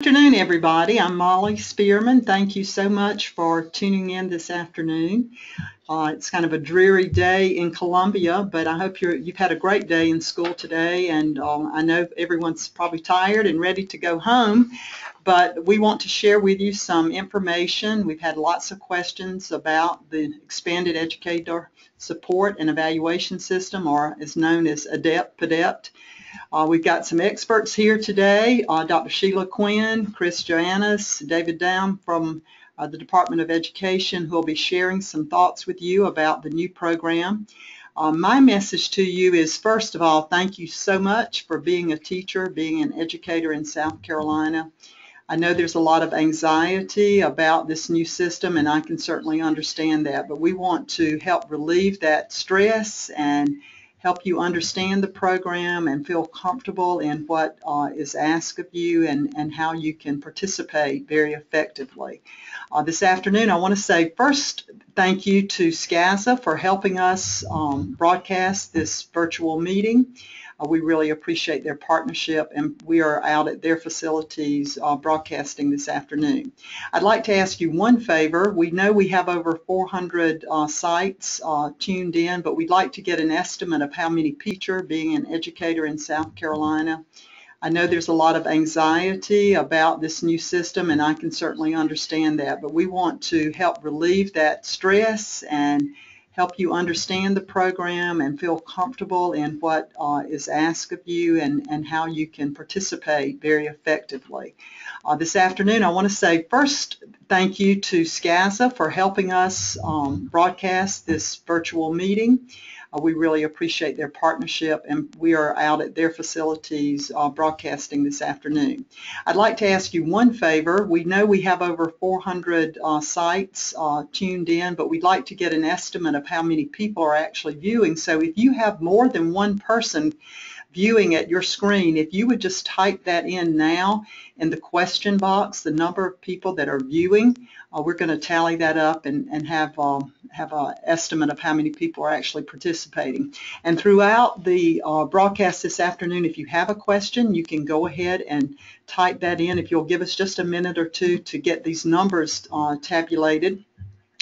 afternoon, everybody. I'm Molly Spearman. Thank you so much for tuning in this afternoon. Uh, it's kind of a dreary day in Columbia, but I hope you're, you've had a great day in school today, and um, I know everyone's probably tired and ready to go home, but we want to share with you some information. We've had lots of questions about the expanded educator support and evaluation system, or is known as ADEPT, PADEPP. Uh, we've got some experts here today, uh, Dr. Sheila Quinn, Chris Joannis, David Down from uh, the Department of Education who will be sharing some thoughts with you about the new program. Uh, my message to you is, first of all, thank you so much for being a teacher, being an educator in South Carolina. I know there's a lot of anxiety about this new system, and I can certainly understand that, but we want to help relieve that stress and help you understand the program and feel comfortable in what uh, is asked of you and, and how you can participate very effectively. Uh, this afternoon I want to say first thank you to SCASA for helping us um, broadcast this virtual meeting. Uh, we really appreciate their partnership and we are out at their facilities uh, broadcasting this afternoon. I'd like to ask you one favor. We know we have over 400 uh, sites uh, tuned in, but we'd like to get an estimate of how many teacher being an educator in South Carolina. I know there's a lot of anxiety about this new system and I can certainly understand that, but we want to help relieve that stress and help you understand the program and feel comfortable in what uh, is asked of you and, and how you can participate very effectively. Uh, this afternoon I want to say first thank you to SCASA for helping us um, broadcast this virtual meeting. Uh, we really appreciate their partnership and we are out at their facilities uh, broadcasting this afternoon. I'd like to ask you one favor. We know we have over 400 uh, sites uh, tuned in, but we'd like to get an estimate of how many people are actually viewing. So if you have more than one person viewing at your screen, if you would just type that in now in the question box, the number of people that are viewing, uh, we're going to tally that up and, and have um, have an estimate of how many people are actually participating. And throughout the uh, broadcast this afternoon, if you have a question, you can go ahead and type that in. If you'll give us just a minute or two to get these numbers uh, tabulated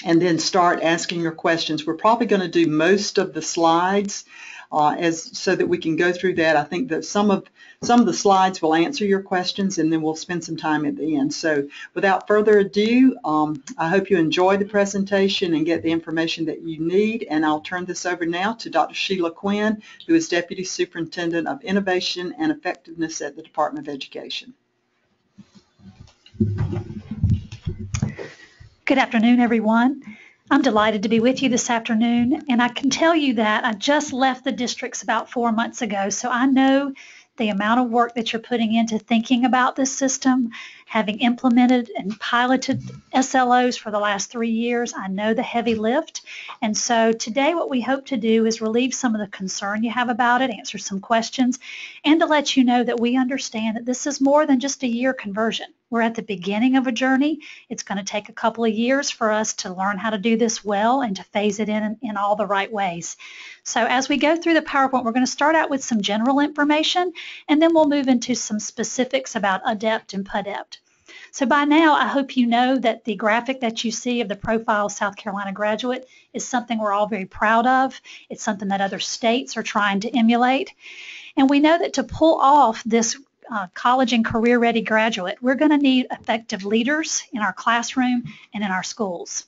and then start asking your questions. We're probably going to do most of the slides uh, as so that we can go through that. I think that some of some of the slides will answer your questions and then we'll spend some time at the end. So without further ado, um, I hope you enjoy the presentation and get the information that you need and I'll turn this over now to Dr. Sheila Quinn who is Deputy Superintendent of Innovation and Effectiveness at the Department of Education. Good afternoon, everyone. I'm delighted to be with you this afternoon, and I can tell you that I just left the districts about four months ago, so I know the amount of work that you're putting into thinking about this system, having implemented and piloted SLOs for the last three years, I know the heavy lift. And so today what we hope to do is relieve some of the concern you have about it, answer some questions, and to let you know that we understand that this is more than just a year conversion. We're at the beginning of a journey. It's going to take a couple of years for us to learn how to do this well and to phase it in in all the right ways. So as we go through the PowerPoint, we're going to start out with some general information, and then we'll move into some specifics about ADEPT and PADEPP. So by now, I hope you know that the graphic that you see of the profile South Carolina graduate is something we're all very proud of. It's something that other states are trying to emulate. And we know that to pull off this uh, college and career ready graduate, we're going to need effective leaders in our classroom and in our schools.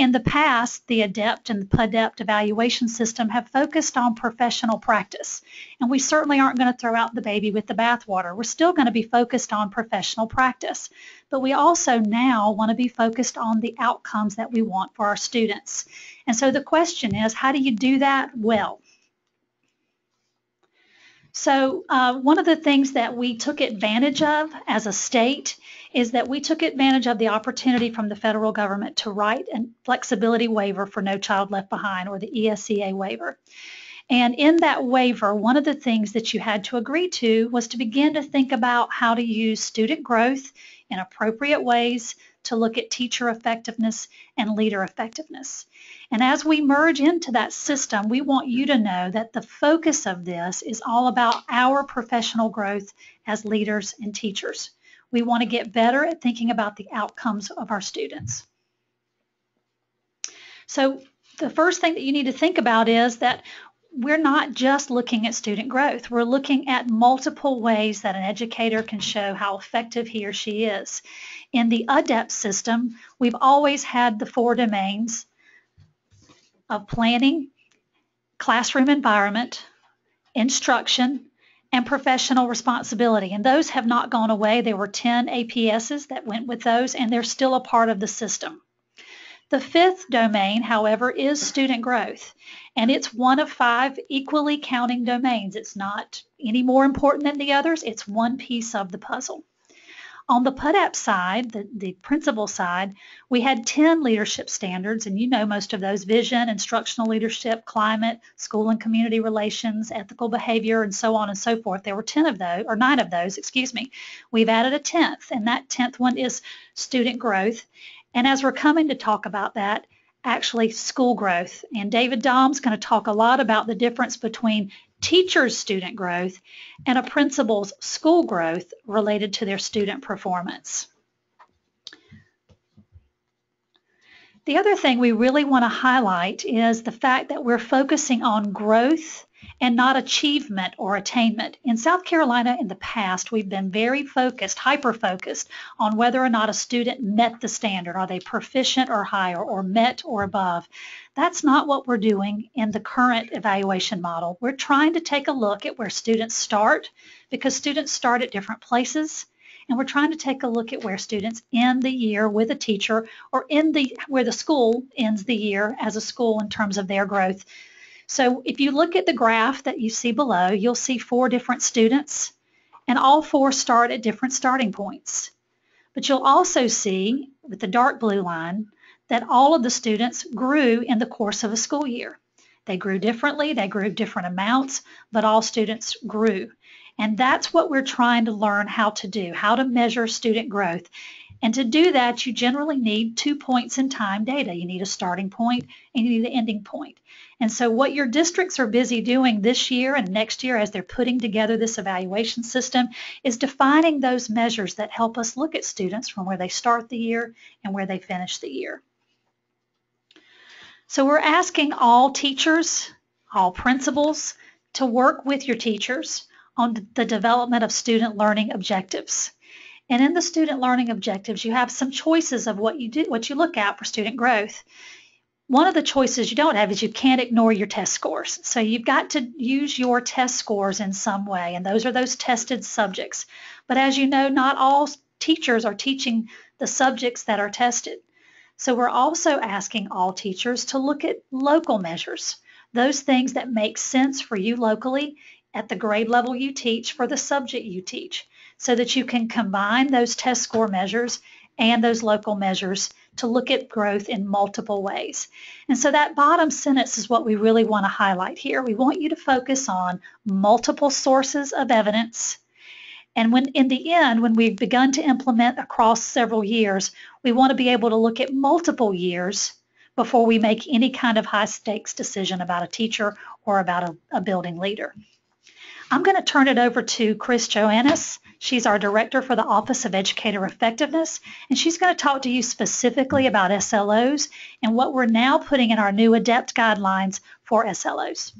In the past, the ADEPT and the PADEPP evaluation system have focused on professional practice, and we certainly aren't going to throw out the baby with the bathwater. We're still going to be focused on professional practice, but we also now want to be focused on the outcomes that we want for our students. And so the question is, how do you do that well? So uh, one of the things that we took advantage of as a state is that we took advantage of the opportunity from the federal government to write a flexibility waiver for No Child Left Behind or the ESEA waiver. And in that waiver, one of the things that you had to agree to was to begin to think about how to use student growth in appropriate ways to look at teacher effectiveness and leader effectiveness. And as we merge into that system, we want you to know that the focus of this is all about our professional growth as leaders and teachers. We want to get better at thinking about the outcomes of our students. So the first thing that you need to think about is that we're not just looking at student growth. We're looking at multiple ways that an educator can show how effective he or she is. In the ADEPT system, we've always had the four domains of planning, classroom environment, instruction, and professional responsibility. And those have not gone away. There were 10 APSs that went with those, and they're still a part of the system. The fifth domain, however, is student growth, and it's one of five equally counting domains. It's not any more important than the others. It's one piece of the puzzle. On the PADEPP side, the, the principal side, we had 10 leadership standards, and you know most of those, vision, instructional leadership, climate, school and community relations, ethical behavior, and so on and so forth. There were 10 of those, or nine of those, excuse me. We've added a 10th, and that 10th one is student growth. And as we're coming to talk about that, actually school growth. And David Dom's going to talk a lot about the difference between teachers' student growth and a principal's school growth related to their student performance. The other thing we really want to highlight is the fact that we're focusing on growth and not achievement or attainment. In South Carolina in the past, we've been very focused, hyper-focused on whether or not a student met the standard. Are they proficient or higher or met or above? That's not what we're doing in the current evaluation model. We're trying to take a look at where students start because students start at different places and we're trying to take a look at where students end the year with a teacher or in the where the school ends the year as a school in terms of their growth so if you look at the graph that you see below, you'll see four different students, and all four start at different starting points. But you'll also see, with the dark blue line, that all of the students grew in the course of a school year. They grew differently, they grew different amounts, but all students grew. And that's what we're trying to learn how to do, how to measure student growth. And to do that, you generally need two points in time data. You need a starting point and you need an ending point. And so what your districts are busy doing this year and next year as they're putting together this evaluation system is defining those measures that help us look at students from where they start the year and where they finish the year. So we're asking all teachers, all principals, to work with your teachers on the development of student learning objectives. And in the student learning objectives, you have some choices of what you do, what you look at for student growth. One of the choices you don't have is you can't ignore your test scores. So you've got to use your test scores in some way, and those are those tested subjects. But as you know, not all teachers are teaching the subjects that are tested. So we're also asking all teachers to look at local measures, those things that make sense for you locally at the grade level you teach for the subject you teach so that you can combine those test score measures and those local measures to look at growth in multiple ways. And so that bottom sentence is what we really want to highlight here. We want you to focus on multiple sources of evidence. And when in the end, when we've begun to implement across several years, we want to be able to look at multiple years before we make any kind of high stakes decision about a teacher or about a, a building leader. I'm going to turn it over to Chris Joannis. She's our director for the Office of Educator Effectiveness, and she's going to talk to you specifically about SLOs and what we're now putting in our new ADEPT guidelines for SLOs.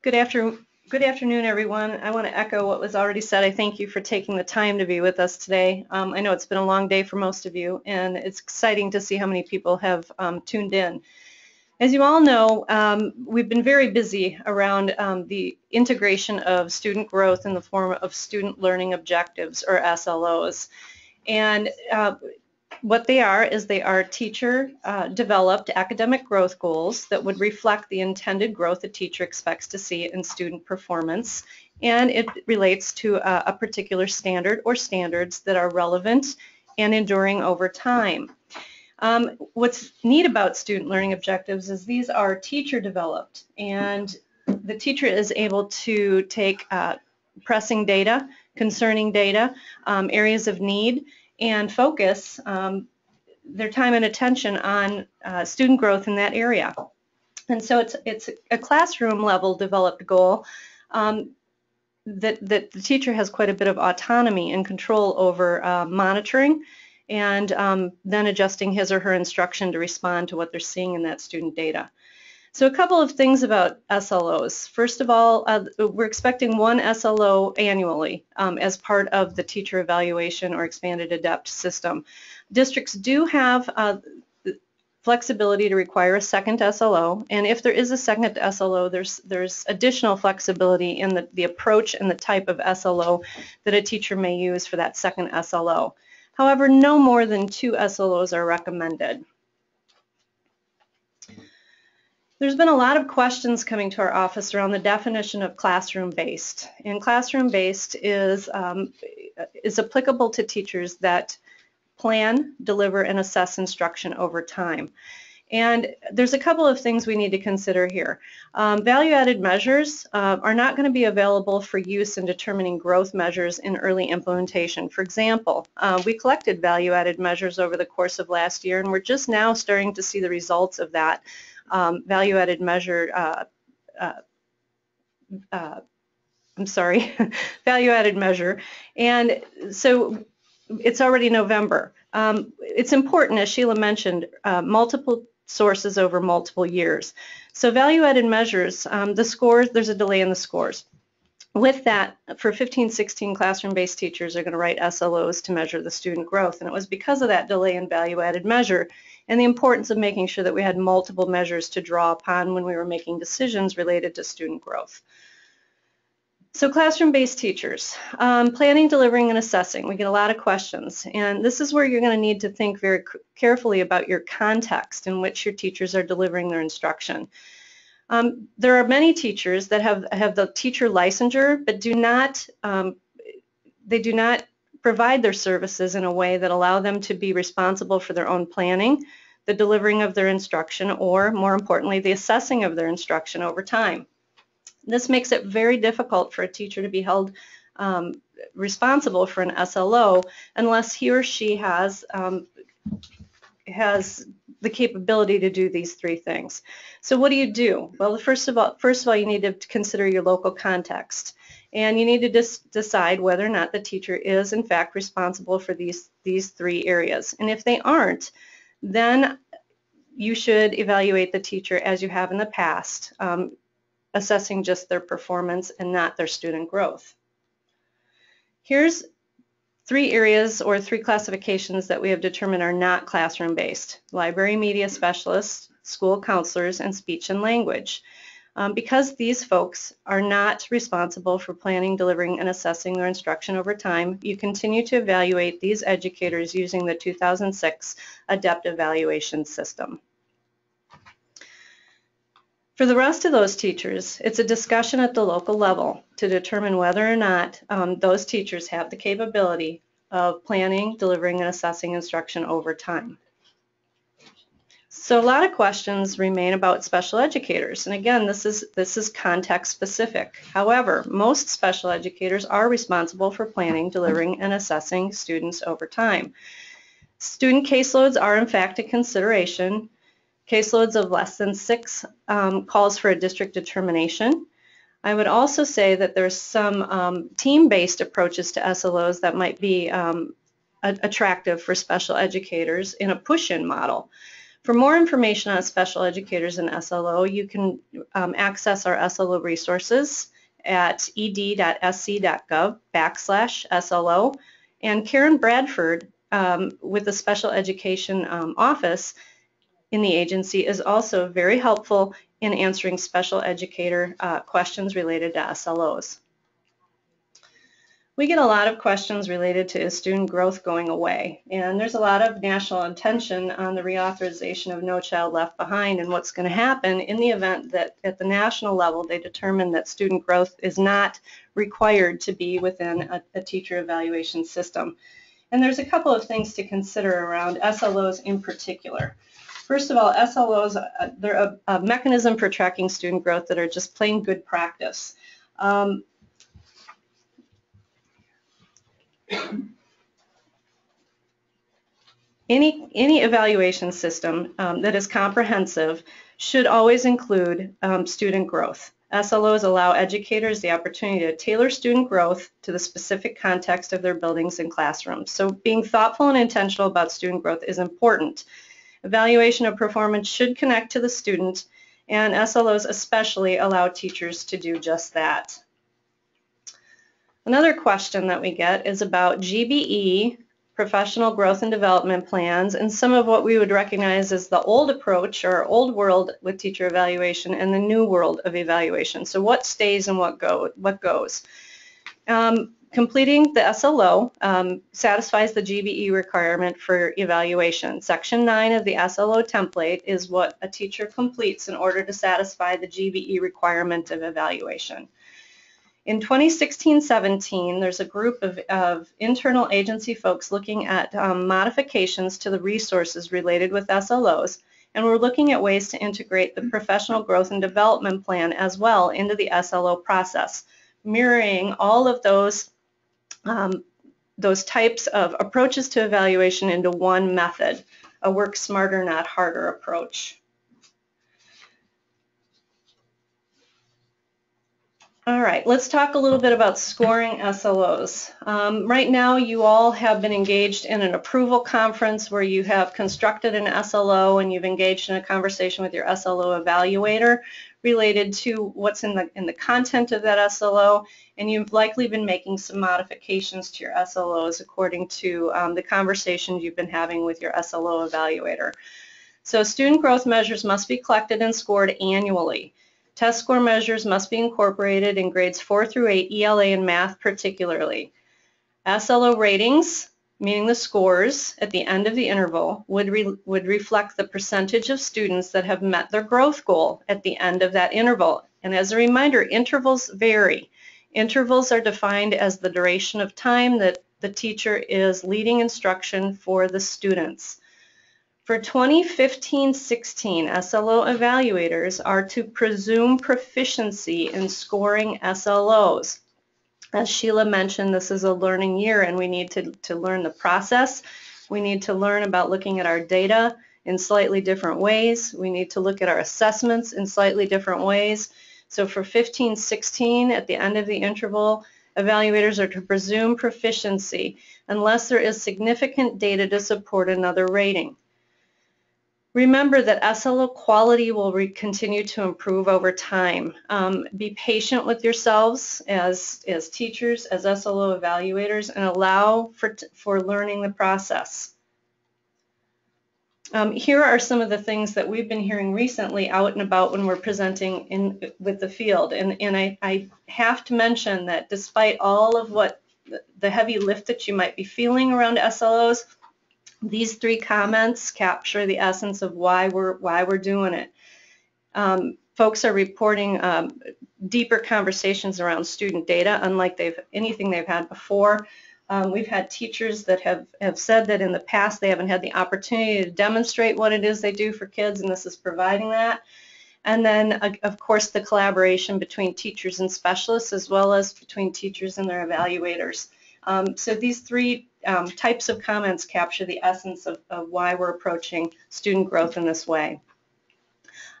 Good afternoon. Good afternoon, everyone. I want to echo what was already said. I thank you for taking the time to be with us today. Um, I know it's been a long day for most of you, and it's exciting to see how many people have um, tuned in. As you all know, um, we've been very busy around um, the integration of student growth in the form of student learning objectives or SLOs. And uh, what they are is they are teacher uh, academic growth goals that would reflect the intended growth a teacher expects to see in student performance. And it relates to a, a particular standard or standards that are relevant and enduring over time. Um, what's neat about student learning objectives is these are teacher developed and the teacher is able to take uh, pressing data, concerning data, um, areas of need, and focus um, their time and attention on uh, student growth in that area. And so it's, it's a classroom level developed goal. Um, that, that the teacher has quite a bit of autonomy and control over uh, monitoring and um, then adjusting his or her instruction to respond to what they're seeing in that student data. So a couple of things about SLOs. First of all, uh, we're expecting one SLO annually um, as part of the teacher evaluation or expanded ADEPT system. Districts do have uh, flexibility to require a second SLO, and if there is a second SLO, there's there's additional flexibility in the, the approach and the type of SLO that a teacher may use for that second SLO. However, no more than two SLOs are recommended. There's been a lot of questions coming to our office around the definition of classroom-based. And classroom-based is, um, is applicable to teachers that plan, deliver, and assess instruction over time. And there's a couple of things we need to consider here. Um, value-added measures uh, are not going to be available for use in determining growth measures in early implementation. For example, uh, we collected value-added measures over the course of last year, and we're just now starting to see the results of that um, value-added measure, uh, uh, uh I'm sorry, value-added measure. And so it's already November. Um, it's important, as Sheila mentioned, uh, multiple sources over multiple years. So value-added measures, um, the scores, there's a delay in the scores. With that, for 15, 16 classroom-based teachers are going to write SLOs to measure the student growth. And it was because of that delay in value-added measure and the importance of making sure that we had multiple measures to draw upon when we were making decisions related to student growth. So classroom-based teachers, um, planning, delivering, and assessing. We get a lot of questions, and this is where you're going to need to think very carefully about your context in which your teachers are delivering their instruction. Um, there are many teachers that have, have the teacher licensure, but do not, um, they do not provide their services in a way that allow them to be responsible for their own planning, the delivering of their instruction, or more importantly, the assessing of their instruction over time. This makes it very difficult for a teacher to be held um, responsible for an SLO unless he or she has um, has the capability to do these three things. So what do you do? Well, first of all, first of all, you need to consider your local context and you need to decide whether or not the teacher is in fact responsible for these, these three areas. And if they aren't, then you should evaluate the teacher as you have in the past, um, assessing just their performance and not their student growth. Here's three areas or three classifications that we have determined are not classroom-based. Library media specialists, school counselors, and speech and language. Um, because these folks are not responsible for planning, delivering, and assessing their instruction over time, you continue to evaluate these educators using the 2006 ADEPT evaluation system. For the rest of those teachers, it's a discussion at the local level to determine whether or not um, those teachers have the capability of planning, delivering, and assessing instruction over time. So a lot of questions remain about special educators. And again, this is, this is context specific. However, most special educators are responsible for planning, delivering, and assessing students over time. Student caseloads are in fact a consideration. Caseloads of less than six um, calls for a district determination. I would also say that there's some um, team-based approaches to SLOs that might be um, attractive for special educators in a push-in model. For more information on special educators and SLO, you can um, access our SLO resources at ed.sc.gov backslash SLO. And Karen Bradford um, with the Special Education um, Office in the agency is also very helpful in answering special educator uh, questions related to SLOs. We get a lot of questions related to is student growth going away, and there's a lot of national attention on the reauthorization of No Child Left Behind and what's going to happen in the event that at the national level they determine that student growth is not required to be within a, a teacher evaluation system. And there's a couple of things to consider around SLOs in particular. First of all, SLOs, uh, they're a, a, mechanism for tracking student growth that are just plain good practice. Um, any, any evaluation system um, that is comprehensive should always include um, student growth. SLOs allow educators the opportunity to tailor student growth to the specific context of their buildings and classrooms. So being thoughtful and intentional about student growth is important. Evaluation of performance should connect to the student and SLOs especially allow teachers to do just that. Another question that we get is about GBE, professional growth and development plans, and some of what we would recognize as the old approach or old world with teacher evaluation and the new world of evaluation. So what stays and what, go, what goes. Um, completing the SLO um, satisfies the GBE requirement for evaluation. Section 9 of the SLO template is what a teacher completes in order to satisfy the GBE requirement of evaluation. In 2016-17, there's a group of, of, internal agency folks looking at um, modifications to the resources related with SLOs, and we're looking at ways to integrate the professional growth and development plan as well into the SLO process, mirroring all of those um, those types of approaches to evaluation into one method, a work smarter, not harder approach. All right, let's talk a little bit about scoring SLOs. Um, right now, you all have been engaged in an approval conference where you have constructed an SLO and you've engaged in a conversation with your SLO evaluator related to what's in the, in the content of that SLO, and you've likely been making some modifications to your SLOs according to um, the conversations you've been having with your SLO evaluator. So student growth measures must be collected and scored annually. Test score measures must be incorporated in grades 4 through 8 ELA and math particularly. SLO ratings, meaning the scores at the end of the interval, would, re would reflect the percentage of students that have met their growth goal at the end of that interval. And as a reminder, intervals vary. Intervals are defined as the duration of time that the teacher is leading instruction for the students. For 2015-16, SLO evaluators are to presume proficiency in scoring SLOs. As Sheila mentioned, this is a learning year and we need to, to learn the process. We need to learn about looking at our data in slightly different ways. We need to look at our assessments in slightly different ways. So for 15-16, at the end of the interval, evaluators are to presume proficiency unless there is significant data to support another rating. Remember that SLO quality will continue to improve over time. Um, be patient with yourselves as, as teachers, as SLO evaluators, and allow for, for learning the process. Um, here are some of the things that we've been hearing recently out and about when we're presenting in with the field. And, and I, I have to mention that despite all of what the heavy lift that you might be feeling around SLOs, these three comments capture the essence of why we're why we're doing it. Um, folks are reporting um, deeper conversations around student data, unlike they've anything they've had before. Um, we've had teachers that have, have said that in the past they haven't had the opportunity to demonstrate what it is they do for kids, and this is providing that. And then, uh, of course, the collaboration between teachers and specialists, as well as between teachers and their evaluators. Um, so these three um, types of comments capture the essence of, of, why we're approaching student growth in this way.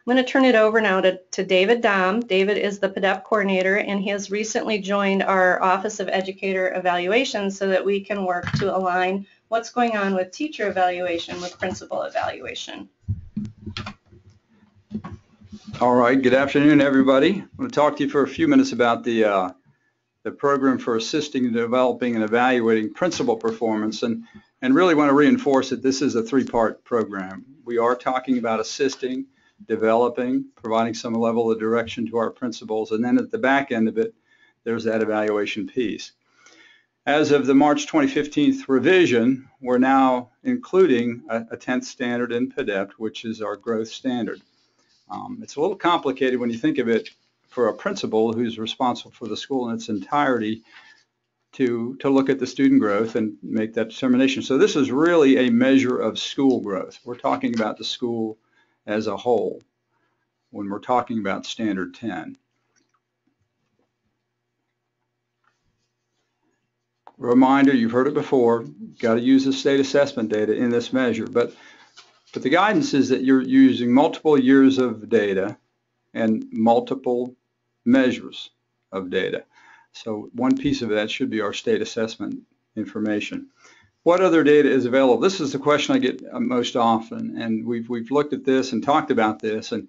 I'm going to turn it over now to, to David Dom. David is the PADEPP coordinator and he has recently joined our Office of Educator Evaluation so that we can work to align what's going on with teacher evaluation with principal evaluation. All right, good afternoon everybody. I'm going to talk to you for a few minutes about the uh, the program for assisting in developing and evaluating principal performance and, and really want to reinforce that this is a three-part program. We are talking about assisting, developing, providing some level of direction to our principals, and then at the back end of it, there's that evaluation piece. As of the March 2015 revision, we're now including a, a 10th standard in PADEPP, which is our growth standard. Um, it's a little complicated when you think of it for a principal who's responsible for the school in its entirety to, to look at the student growth and make that determination. So this is really a measure of school growth. We're talking about the school as a whole when we're talking about Standard 10. Reminder, you've heard it before, got to use the state assessment data in this measure, but, but the guidance is that you're using multiple years of data and multiple measures of data. So one piece of that should be our state assessment information. What other data is available? This is the question I get uh, most often, and we've, we've looked at this and talked about this, and,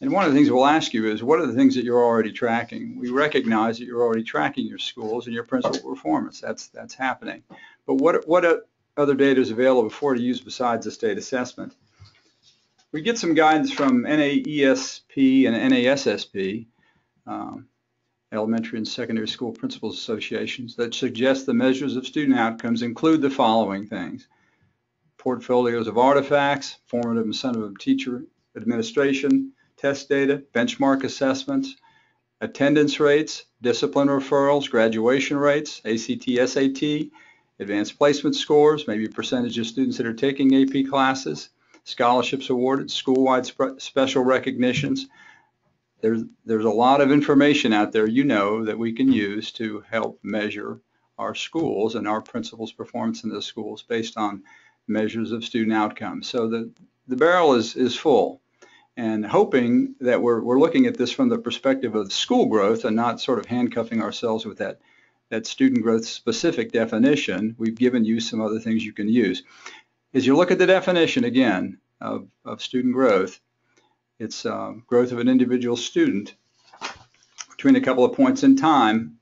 and one of the things we'll ask you is, what are the things that you're already tracking? We recognize that you're already tracking your schools and your principal performance. That's, that's happening. But what, what other data is available for to use besides the state assessment? We get some guidance from NAESP and NASSP, um, Elementary and Secondary School Principals Associations, that suggest the measures of student outcomes include the following things. Portfolios of artifacts, formative and summative teacher administration, test data, benchmark assessments, attendance rates, discipline referrals, graduation rates, ACT, SAT, advanced placement scores, maybe percentage of students that are taking AP classes, scholarships awarded, school-wide special recognitions. There's, there's a lot of information out there, you know, that we can use to help measure our schools and our principals' performance in those schools based on measures of student outcomes. So the, the barrel is, is full and hoping that we're, we're looking at this from the perspective of school growth and not sort of handcuffing ourselves with that, that student growth specific definition. We've given you some other things you can use. As you look at the definition again of, of student growth, it's uh, growth of an individual student between a couple of points in time.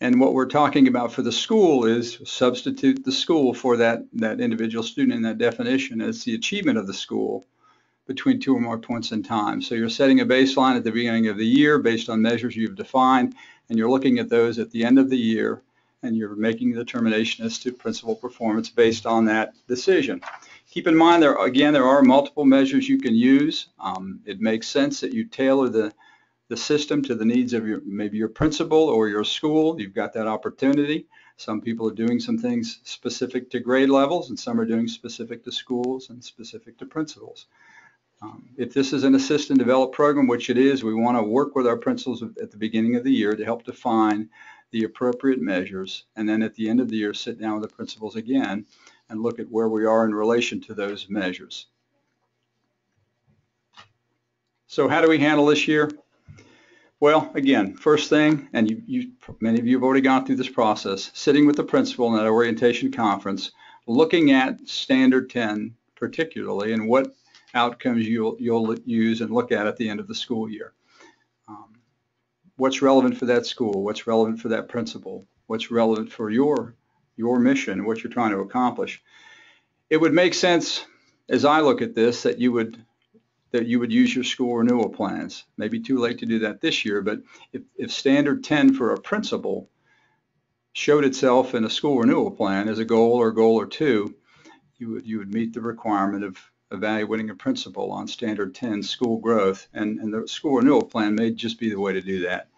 And what we're talking about for the school is substitute the school for that, that individual student in that definition as the achievement of the school between two or more points in time. So you're setting a baseline at the beginning of the year based on measures you've defined, and you're looking at those at the end of the year and you're making a determination as to principal performance based on that decision. Keep in mind, there again, there are multiple measures you can use. Um, it makes sense that you tailor the, the system to the needs of your maybe your principal or your school. You've got that opportunity. Some people are doing some things specific to grade levels, and some are doing specific to schools and specific to principals. Um, if this is an assist and develop program, which it is, we want to work with our principals at the beginning of the year to help define the appropriate measures, and then at the end of the year, sit down with the principals again and look at where we are in relation to those measures. So how do we handle this year? Well, again, first thing, and you, you, many of you have already gone through this process, sitting with the principal in that orientation conference, looking at Standard 10 particularly, and what outcomes you'll, you'll use and look at at the end of the school year. Um, what's relevant for that school, what's relevant for that principal, what's relevant for your your mission, what you're trying to accomplish. It would make sense, as I look at this, that you would that you would use your school renewal plans. Maybe too late to do that this year, but if, if standard 10 for a principal showed itself in a school renewal plan as a goal or goal or two, you would you would meet the requirement of evaluating a principal on standard 10 school growth, and, and the school renewal plan may just be the way to do that.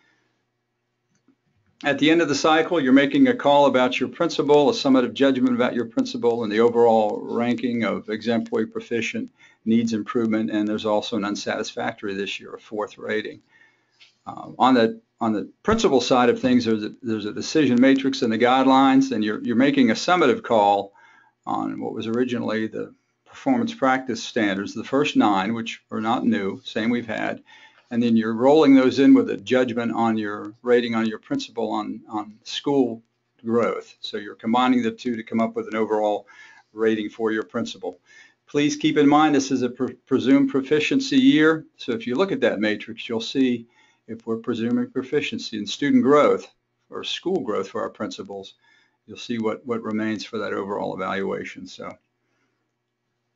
At the end of the cycle, you're making a call about your principal, a summative judgment about your principal, and the overall ranking of exemplary, proficient, needs improvement, and there's also an unsatisfactory this year, a fourth rating. Um, on the on the principal side of things, there's a, there's a decision matrix and the guidelines, and you're you're making a summative call on what was originally the performance practice standards, the first nine, which are not new, same we've had, and then you're rolling those in with a judgment on your rating on your principal on, on school growth. So you're combining the two to come up with an overall rating for your principal. Please keep in mind this is a pre presumed proficiency year. So if you look at that matrix, you'll see if we're presuming proficiency in student growth or school growth for our principals, you'll see what, what remains for that overall evaluation. So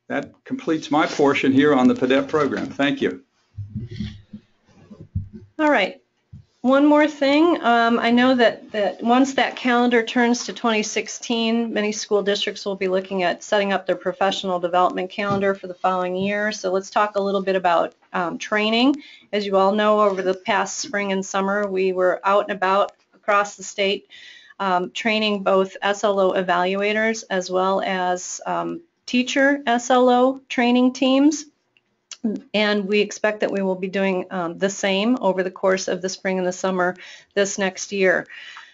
that completes my portion here on the PADEPP program. Thank you. All right. One more thing, um, I know that, that once that calendar turns to 2016, many school districts will be looking at setting up their professional development calendar for the following year. So let's talk a little bit about um, training. As you all know, over the past spring and summer, we were out and about across the state um, training both SLO evaluators as well as um, teacher SLO training teams and we expect that we will be doing um, the same over the course of the spring and the summer this next year.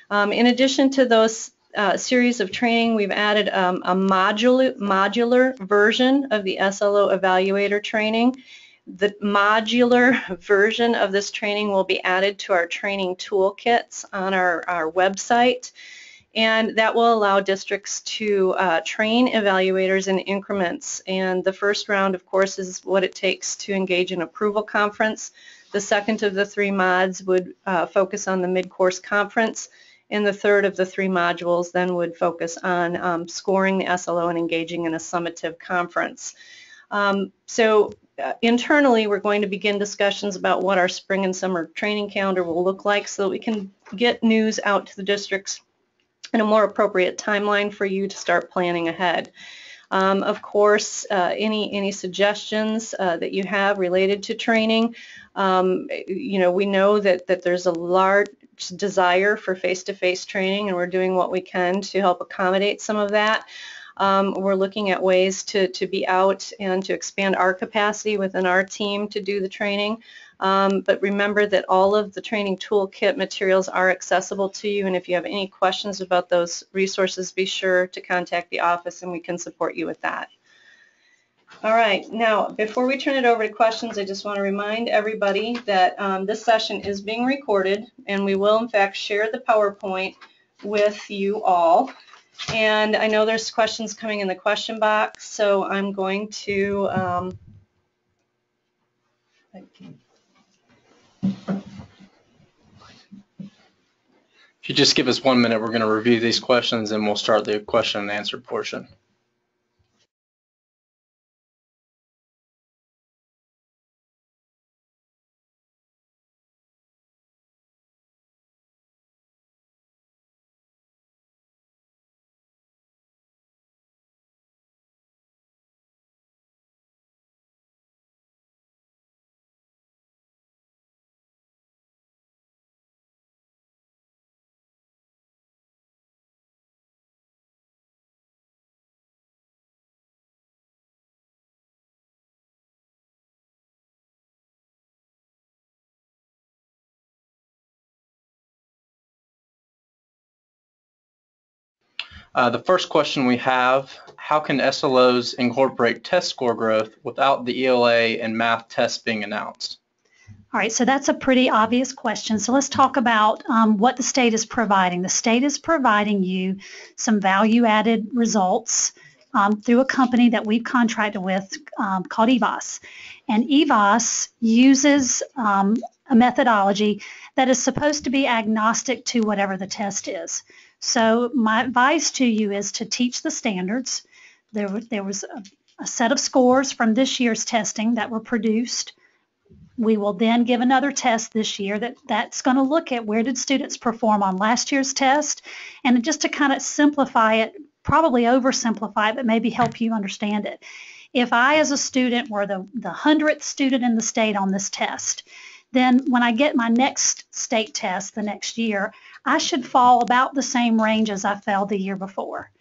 Um, in addition to those uh, series of training, we've added um, a modular, modular version of the SLO evaluator training. The modular version of this training will be added to our training toolkits on our, our website and that will allow districts to uh, train evaluators in increments. And the first round, of course, is what it takes to engage in approval conference. The second of the three mods would uh, focus on the mid-course conference, and the third of the three modules then would focus on um, scoring the SLO and engaging in a summative conference. Um, so uh, internally, we're going to begin discussions about what our spring and summer training calendar will look like so that we can get news out to the districts in a more appropriate timeline for you to start planning ahead. Um, of course, uh, any any suggestions uh, that you have related to training, um, you know, we know that that there's a large desire for face-to-face training, and we're doing what we can to help accommodate some of that. Um, we're looking at ways to to be out and to expand our capacity within our team to do the training. Um, but remember that all of the training toolkit materials are accessible to you and if you have any questions about those resources, be sure to contact the office and we can support you with that. All right, now before we turn it over to questions, I just want to remind everybody that um, this session is being recorded and we will in fact share the PowerPoint with you all. And I know there's questions coming in the question box, so I'm going to um, You just give us one minute, we're going to review these questions and we'll start the question and answer portion. Uh, the first question we have, how can SLOs incorporate test score growth without the ELA and math tests being announced? All right, so that's a pretty obvious question. So let's talk about um, what the state is providing. The state is providing you some value-added results um, through a company that we've contracted with um, called EVAAS. And EVAAS uses um, a methodology that is supposed to be agnostic to whatever the test is. So my advice to you is to teach the standards. There, there was a, a set of scores from this year's testing that were produced. We will then give another test this year that, that's going to look at where did students perform on last year's test and just to kind of simplify it, probably oversimplify it, but maybe help you understand it. If I as a student were the, the 100th student in the state on this test, then when I get my next state test the next year, I should fall about the same range as I fell the year before.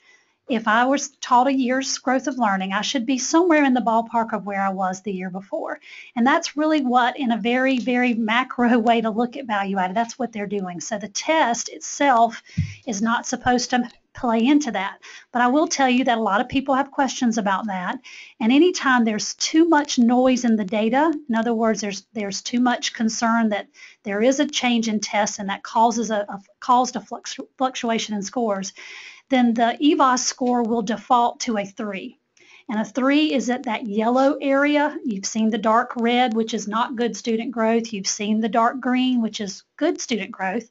If I was taught a year's growth of learning, I should be somewhere in the ballpark of where I was the year before. And that's really what, in a very, very macro way to look at value added, that's what they're doing. So the test itself is not supposed to play into that. But I will tell you that a lot of people have questions about that. And anytime there's too much noise in the data, in other words, there's there's too much concern that there is a change in tests and that causes a, a caused a fluctuation in scores, then the EVAAS score will default to a three. And a three is at that yellow area. You've seen the dark red, which is not good student growth. You've seen the dark green, which is good student growth.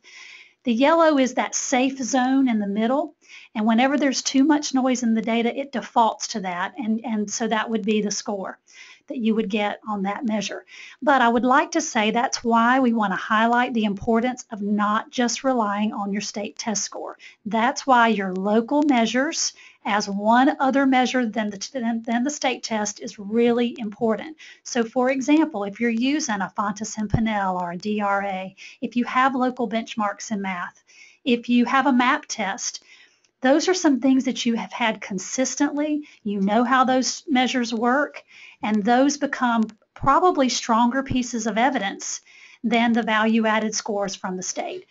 The yellow is that safe zone in the middle. And whenever there's too much noise in the data, it defaults to that. And, and so that would be the score that you would get on that measure. But I would like to say that's why we want to highlight the importance of not just relying on your state test score. That's why your local measures as one other measure than the, than the state test is really important. So for example, if you're using a Fountas and Pinnell or a DRA, if you have local benchmarks in math, if you have a MAP test, those are some things that you have had consistently. You know how those measures work, and those become probably stronger pieces of evidence than the value-added scores from the state.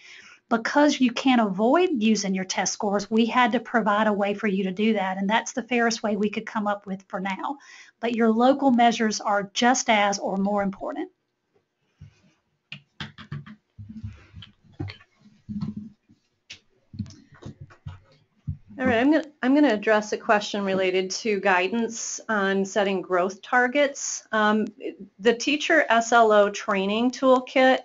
because you can't avoid using your test scores, we had to provide a way for you to do that. And that's the fairest way we could come up with for now. But your local measures are just as or more important. All right, I'm going to I'm to address a question related to guidance on setting growth targets. Um, the teacher SLO training toolkit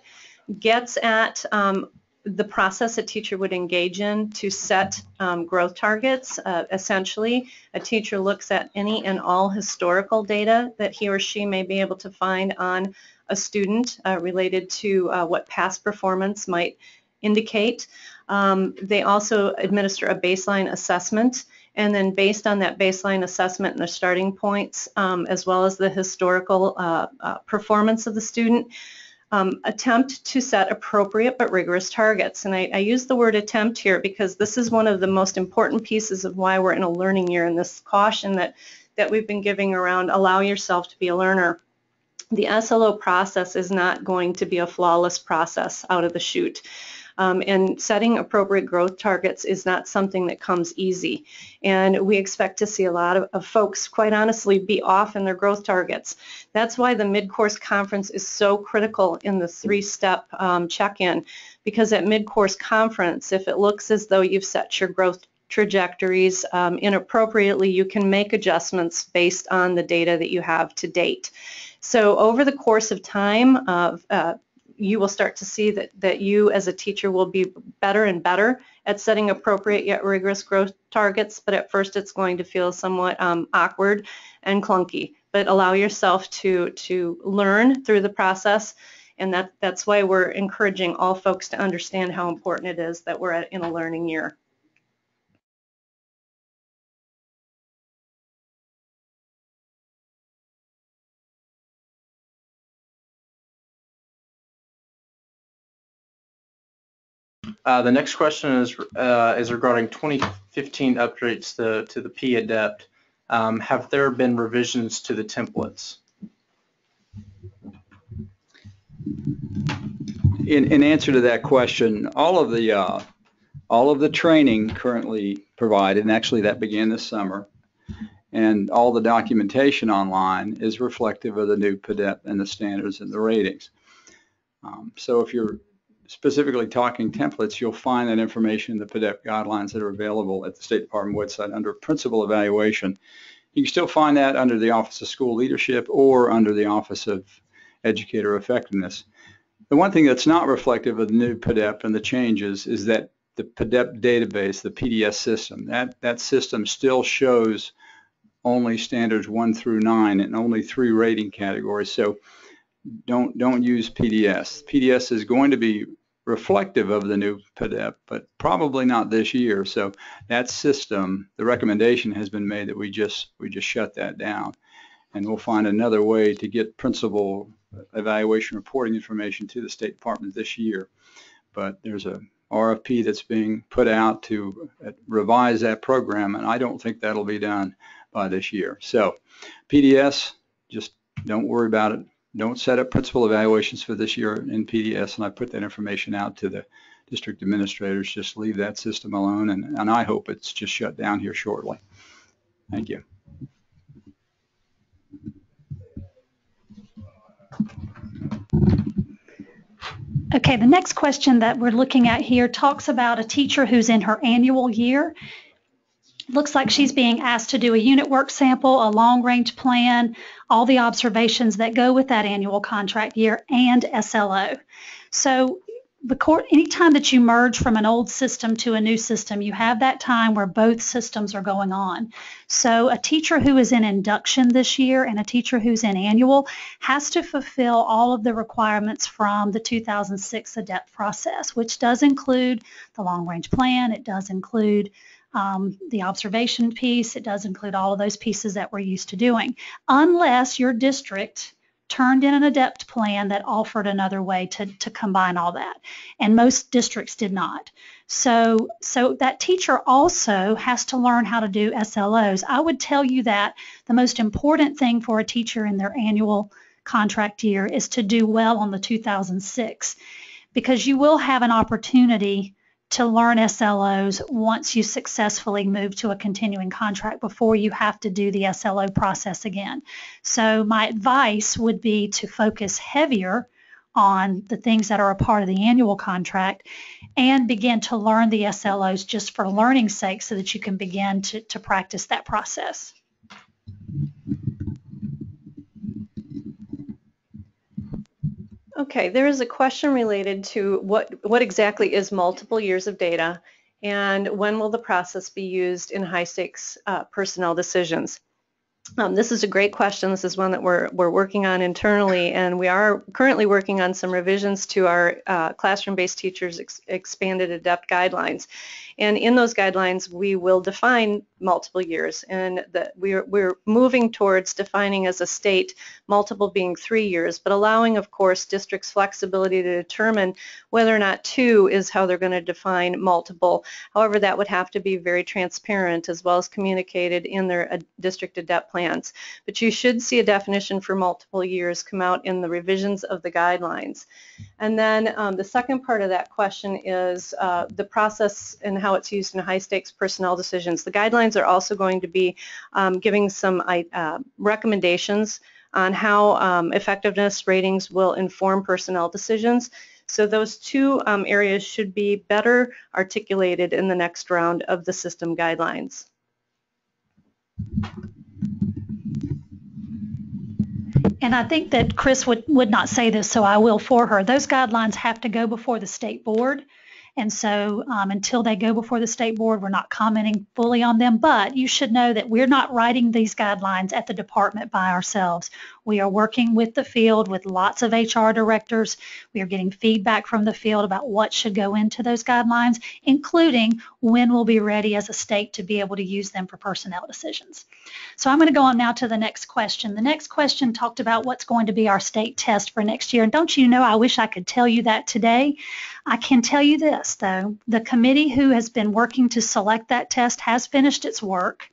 gets at um, the process a teacher would engage in to set um, growth targets. Uh, essentially, a teacher looks at any and all historical data that he or she may be able to find on a student uh, related to uh, what past performance might indicate. Um, they also administer a baseline assessment and then based on that baseline assessment and the starting points um, as well as the historical uh, uh, performance of the student, um, attempt to set appropriate but rigorous targets. And I, I, use the word attempt here because this is one of the most important pieces of why we're in a learning year and this caution that, that we've been giving around allow yourself to be a learner. The SLO process is not going to be a flawless process out of the chute. Um, and setting appropriate growth targets is not something that comes easy. And we expect to see a lot of, of folks, quite honestly, be off in their growth targets. That's why the mid-course conference is so critical in the three-step um, check-in, because at mid-course conference, if it looks as though you've set your growth trajectories um, inappropriately, you can make adjustments based on the data that you have to date. So over the course of time, uh, uh, you will start to see that, that you as a teacher will be better and better at setting appropriate yet rigorous growth targets, but at first it's going to feel somewhat um, awkward and clunky. But allow yourself to, to learn through the process, and that, that's why we're encouraging all folks to understand how important it is that we're at, in a learning year. Uh, the next question is uh, is regarding 2015 updates to, to the PADEPP. Um, have there been revisions to the templates? In, in answer to that question, all of the uh, all of the training currently provided, and actually that began this summer, and all the documentation online is reflective of the new PADEPP and the standards and the ratings. Um, so if you're specifically talking templates, you'll find that information in the PADEPP guidelines that are available at the State Department website under principal evaluation. You can still find that under the Office of School Leadership or under the Office of Educator Effectiveness. The one thing that's not reflective of the new PADEPP and the changes is that the PADEPP database, the PDS system, that, that system still shows only standards one through nine and only three rating categories. So don't don't use PDS. PDS is going to be reflective of the new PADEPP, but probably not this year. So that system, the recommendation has been made that we just we just shut that down, and we'll find another way to get principal evaluation reporting information to the State Department this year. But there's a RFP that's being put out to revise that program, and I don't think that'll be done by this year. So PDS, just don't worry about it don't set up principal evaluations for this year in PDS, and I put that information out to the district administrators. Just leave that system alone, and, and I hope it's just shut down here shortly. Thank you. Okay, the next question that we're looking at here talks about a teacher who's in her annual year looks like she's being asked to do a unit work sample, a long range plan, all the observations that go with that annual contract year and SLO. So the court, anytime that you merge from an old system to a new system, you have that time where both systems are going on. So a teacher who is in induction this year and a teacher who's in annual has to fulfill all of the requirements from the 2006 ADEPT process, which does include the long range plan. It does include um, the observation piece. It does include all of those pieces that we're used to doing, unless your district turned in an adept plan that offered another way to, to combine all that. And most districts did not. So, so that teacher also has to learn how to do SLOs. I would tell you that the most important thing for a teacher in their annual contract year is to do well on the 2006 because you will have an opportunity to learn SLOs once you successfully move to a continuing contract before you have to do the SLO process again. So my advice would be to focus heavier on the things that are a part of the annual contract and begin to learn the SLOs just for learning's sake so that you can begin to, to practice that process. Okay, there is a question related to what, what exactly is multiple years of data and when will the process be used in high stakes uh, personnel decisions? Um, this is a great question. This is one that we're, we're working on internally, and we are currently working on some revisions to our uh, classroom-based teachers ex expanded ADEPT guidelines. And in those guidelines, we will define multiple years, and that we're, we're moving towards defining as a state multiple being three years, but allowing, of course, districts flexibility to determine whether or not two is how they're going to define multiple. However, that would have to be very transparent as well as communicated in their uh, district ADEPT plans. But you should see a definition for multiple years come out in the revisions of the guidelines. And then um, the second part of that question is uh, the process and how it's used in high stakes personnel decisions. The guidelines are also going to be um, giving some uh, recommendations on how um, effectiveness ratings will inform personnel decisions. So those two um, areas should be better articulated in the next round of the system guidelines. And I think that Chris would, would not say this, so I will for her. Those guidelines have to go before the state board. And so um, until they go before the state board, we're not commenting fully on them. But you should know that we're not writing these guidelines at the department by ourselves. We are working with the field with lots of HR directors. We are getting feedback from the field about what should go into those guidelines, including when we'll be ready as a state to be able to use them for personnel decisions. So I'm going to go on now to the next question. The next question talked about what's going to be our state test for next year. And don't you know, I wish I could tell you that today. I can tell you this, though. The committee who has been working to select that test has finished its work.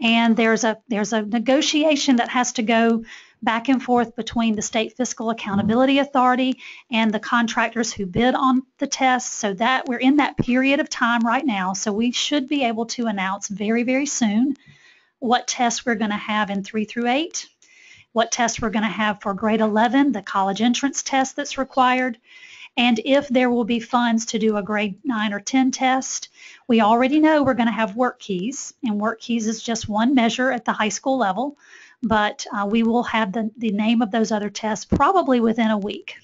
And there's a there's a negotiation that has to go back and forth between the State Fiscal Accountability Authority and the contractors who bid on the test. So that we're in that period of time right now. So we should be able to announce very, very soon what tests we're going to have in 3 through 8, what tests we're going to have for grade 11, the college entrance test that's required, and if there will be funds to do a grade 9 or 10 test. We already know we're going to have WorkKeys, and WorkKeys is just one measure at the high school level, but uh, we will have the, the name of those other tests probably within a week.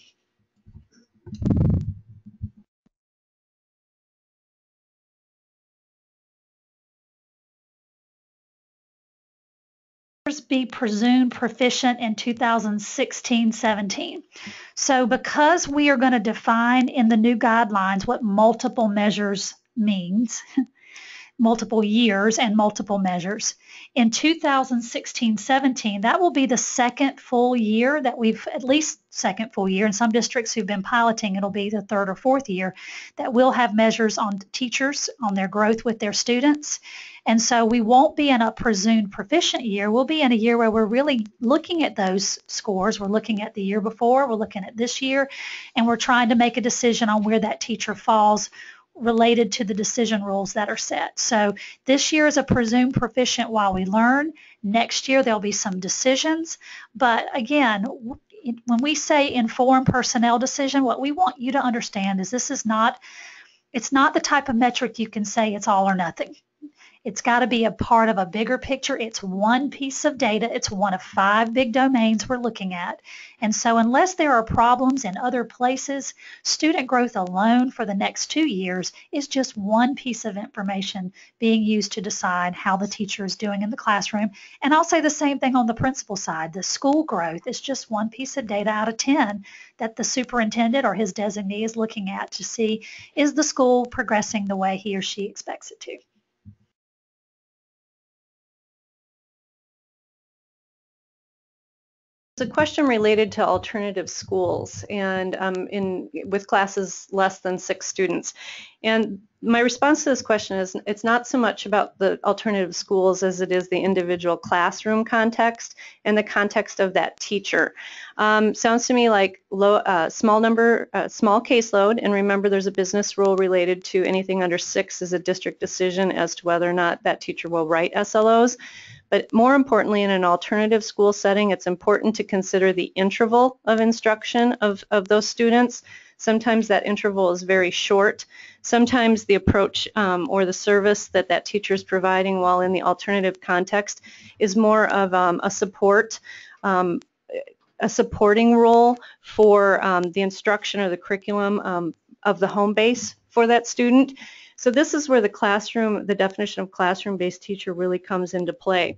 be presumed proficient in 2016-17. So because we are going to define in the new guidelines what multiple measures means, multiple years and multiple measures. In 2016-17, that will be the second full year that we've, at least second full year. In some districts who've been piloting, it'll be the third or fourth year that we'll have measures on teachers, on their growth with their students, and so we won't be in a presumed proficient year. We'll be in a year where we're really looking at those scores. We're looking at the year before, we're looking at this year, and we're trying to make a decision on where that teacher falls related to the decision rules that are set. So this year is a presumed proficient while we learn. Next year there'll be some decisions. But again, when we say informed personnel decision, what we want you to understand is this is not, it's not the type of metric you can say it's all or nothing. It's got to be a part of a bigger picture. It's one piece of data. It's one of five big domains we're looking at. And so unless there are problems in other places, student growth alone for the next two years is just one piece of information being used to decide how the teacher is doing in the classroom. And I'll say the same thing on the principal side. The school growth is just one piece of data out of 10 that the superintendent or his designee is looking at to see is the school progressing the way he or she expects it to. It's a question related to alternative schools and um, in with classes less than six students. And my response to this question is it's not so much about the alternative schools as it is the individual classroom context and the context of that teacher. Um, sounds to me like low, uh, small number, uh, small caseload, and remember there's a business rule related to anything under six is a district decision as to whether or not that teacher will write SLOs. But more importantly, in an alternative school setting, it's important to consider the interval of instruction of, of those students. Sometimes that interval is very short. Sometimes the approach um, or the service that that teacher is providing while in the alternative context is more of um, a support, um, a supporting role for um, the instruction or the curriculum um, of the home base for that student. So this is where the classroom, the definition of classroom-based teacher really comes into play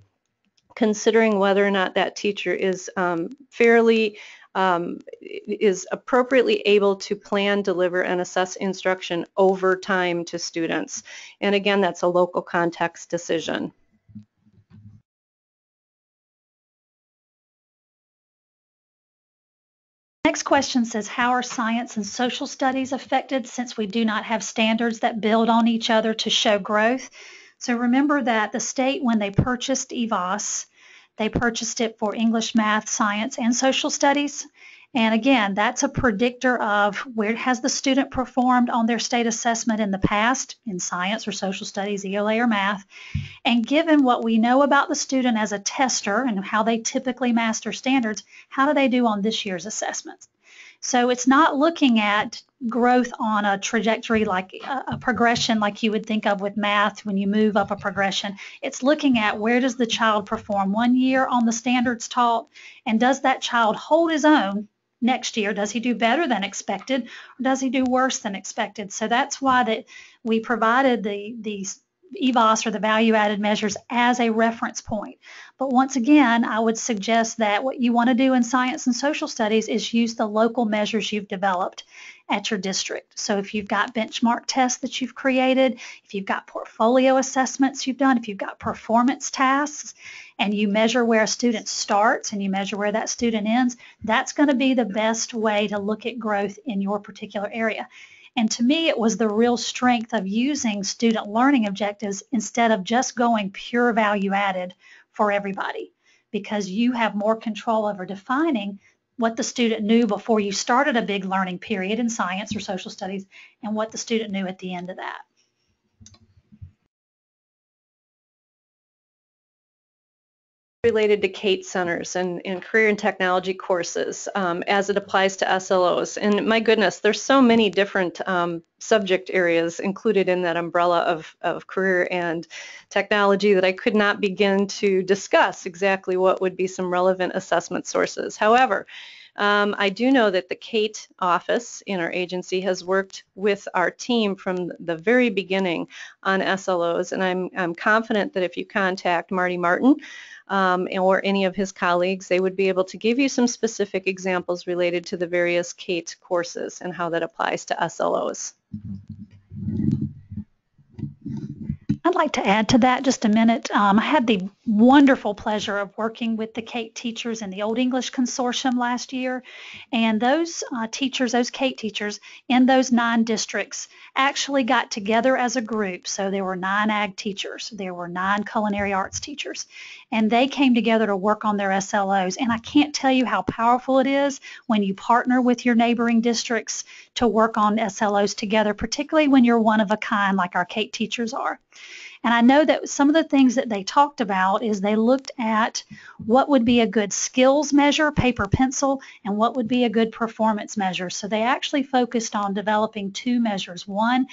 considering whether or not that teacher is um, fairly um, is appropriately able to plan, deliver, and assess instruction over time to students. And again, that's a local context decision. Next question says, how are science and social studies affected since we do not have standards that build on each other to show growth? So remember that the state, when they purchased EVAAS, they purchased it for English, math, science, and social studies. And again, that's a predictor of where has the student performed on their state assessment in the past in science or social studies, ELA or math. And given what we know about the student as a tester and how they typically master standards, how do they do on this year's assessments? So it's not looking at growth on a trajectory like a, a, progression like you would think of with math when you move up a progression. It's looking at where does the child perform one year on the standards taught and does that child hold his own next year? Does he do better than expected or does he do worse than expected? So that's why that we provided the these EVAAS or the value added measures as a reference point. But once again, I would suggest that what you want to do in science and social studies is use the local measures you've developed at your district. So if you've got benchmark tests that you've created, if you've got portfolio assessments you've done, if you've got performance tasks, and you measure where a student starts and you measure where that student ends, that's going to be the best way to look at growth in your particular area. And to me, it was the real strength of using student learning objectives instead of just going pure value added for everybody because you have more control over defining what the student knew before you started a big learning period in science or social studies and what the student knew at the end of that. Related to CATE centers and, and career and technology courses um, as it applies to SLOs. And my goodness, there's so many different um, subject areas included in that umbrella of, of career and technology that I could not begin to discuss exactly what would be some relevant assessment sources. However, um, I do know that the CATE office in our agency has worked with our team from the very beginning on SLOs, and I'm, I'm confident that if you contact Marty Martin, um, or any of his colleagues, they would be able to give you some specific examples related to the various CATE courses and how that applies to SLOs. I'd like to add to that just a minute. Um, I had the wonderful pleasure of working with the CATE teachers in the Old English Consortium last year. And those uh, teachers, those CATE teachers in those nine districts actually got together as a group. So there were nine ag teachers, there were nine culinary arts teachers, and they came together to work on their SLOs. And I can't tell you how powerful it is when you partner with your neighboring districts to work on SLOs together, particularly when you're one of a kind like our CATE teachers are. And I know that some of the things that they talked about is they looked at what would be a good skills measure, paper pencil, and what would be a good performance measure. So they actually focused on developing two measures. One,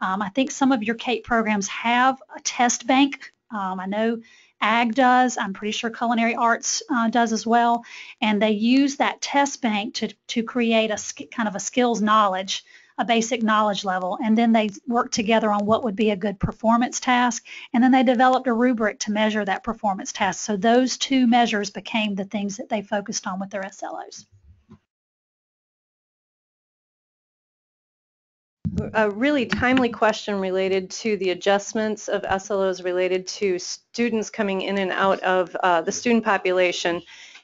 um, I think some of your CATE programs have a test bank. Um, I know Ag does. I'm pretty sure Culinary Arts uh, does as well. And they use that test bank to, to create a kind of a skills knowledge a basic knowledge level, and then they work together on what would be a good performance task, and then they developed a rubric to measure that performance task. So those two measures became the things that they focused on with their SLOs. A really timely question related to the adjustments of SLOs related to students coming in and out of uh, the student population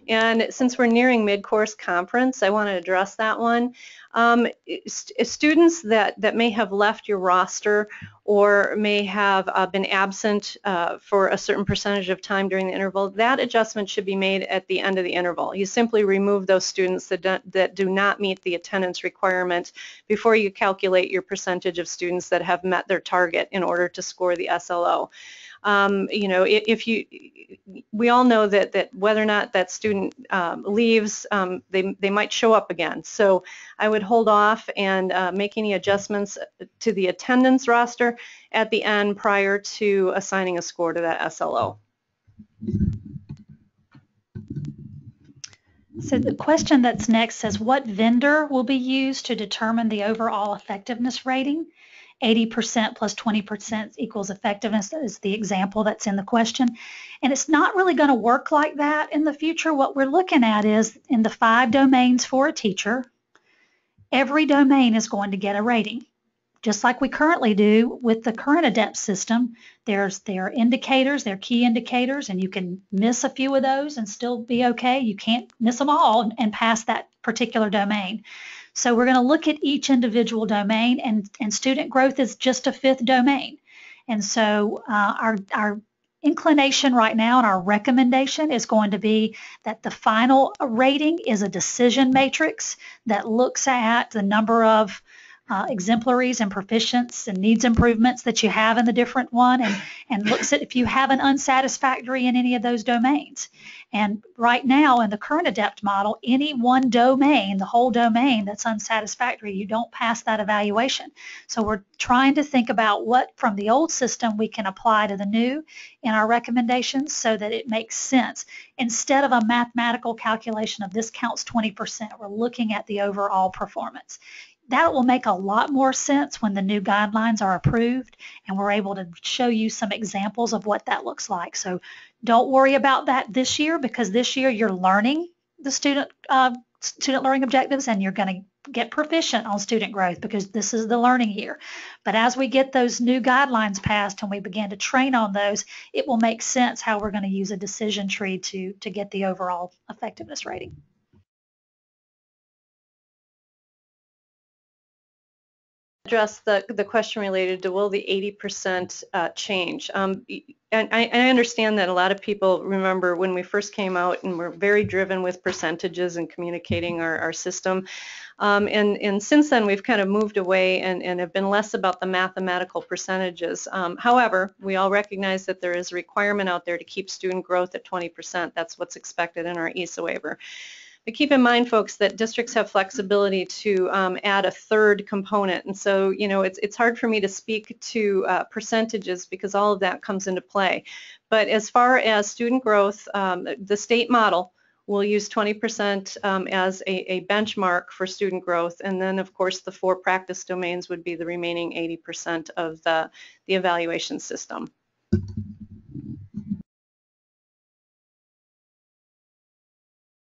And since we're nearing mid-course conference, I want to address that one. Um, st students that, that may have left your roster or may have uh, been absent uh, for a certain percentage of time during the interval, that adjustment should be made at the end of the interval. You simply remove those students that, that do not meet the attendance requirement before you calculate your percentage of students that have met their target in order to score the SLO um, you know, if you, we all know that, that whether or not that student um, leaves, um, they, they might show up again. So I would hold off and uh, make any adjustments to the attendance roster at the end prior to assigning a score to that SLO. So the question that's next says, what vendor will be used to determine the overall effectiveness rating? 80% plus 20% equals effectiveness is the example that's in the question. And it's not really going to work like that in the future. What we're looking at is in the five domains for a teacher, every domain is going to get a rating. Just like we currently do with the current ADEPT system, there's there are indicators, there are key indicators, and you can miss a few of those and still be okay. You can't miss them all and pass that particular domain. So we're going to look at each individual domain and, and student growth is just a fifth domain. And so uh, our, our inclination right now and our recommendation is going to be that the final rating is a decision matrix that looks at the number of uh, exemplaries and proficients and needs improvements that you have in the different one and, and looks at if you have an unsatisfactory in any of those domains. And right now in the current ADEPT model, any one domain, the whole domain that's unsatisfactory, you don't pass that evaluation. So we're trying to think about what from the old system we can apply to the new in our recommendations so that it makes sense. Instead of a mathematical calculation of this counts 20%, we're looking at the overall performance that will make a lot more sense when the new guidelines are approved and we're able to show you some examples of what that looks like. So don't worry about that this year because this year you're learning the student uh, student learning objectives and you're going to get proficient on student growth because this is the learning year. But as we get those new guidelines passed and we begin to train on those, it will make sense how we're going to use a decision tree to, to get the overall effectiveness rating. Address the, the question related to will the 80% uh, change. Um, and I, I, understand that a lot of people remember when we first came out and we're very driven with percentages and communicating our, our system. Um, and, and since then we've kind of moved away and, and have been less about the mathematical percentages. Um, however, we all recognize that there is a requirement out there to keep student growth at 20%. That's what's expected in our ESA waiver. But keep in mind, folks, that districts have flexibility to um, add a third component. And so, you know, it's, it's hard for me to speak to uh, percentages because all of that comes into play. But as far as student growth, um, the state model will use 20% um, as a, a, benchmark for student growth. And then, of course, the four practice domains would be the remaining 80% of the, the evaluation system.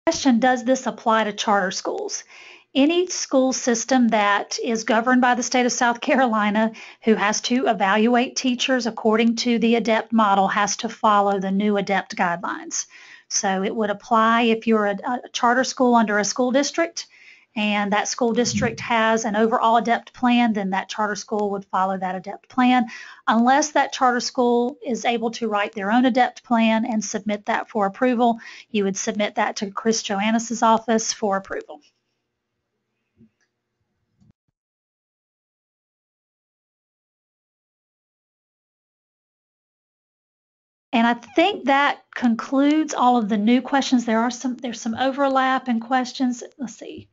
Question, does this apply to charter schools? Any school system that is governed by the state of South Carolina who has to evaluate teachers according to the ADEPT model has to follow the new ADEPT guidelines. So it would apply if you're a, a charter school under a school district and that school district has an overall ADEPT plan, then that charter school would follow that ADEPT plan. Unless that charter school is able to write their own ADEPT plan and submit that for approval, you would submit that to Chris Joannis's office for approval. And I think that concludes all of the new questions. There are some, there's some overlap in questions. Let's see.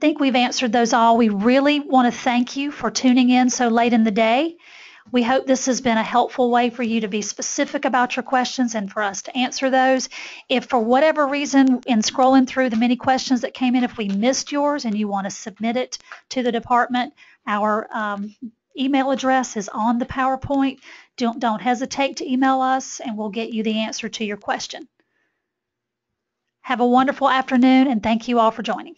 Think we've answered those all. We really want to thank you for tuning in so late in the day. We hope this has been a helpful way for you to be specific about your questions and for us to answer those. If for whatever reason in scrolling through the many questions that came in, if we missed yours and you want to submit it to the department, our um, email address is on the PowerPoint. Don't, don't hesitate to email us and we'll get you the answer to your question. Have a wonderful afternoon and thank you all for joining.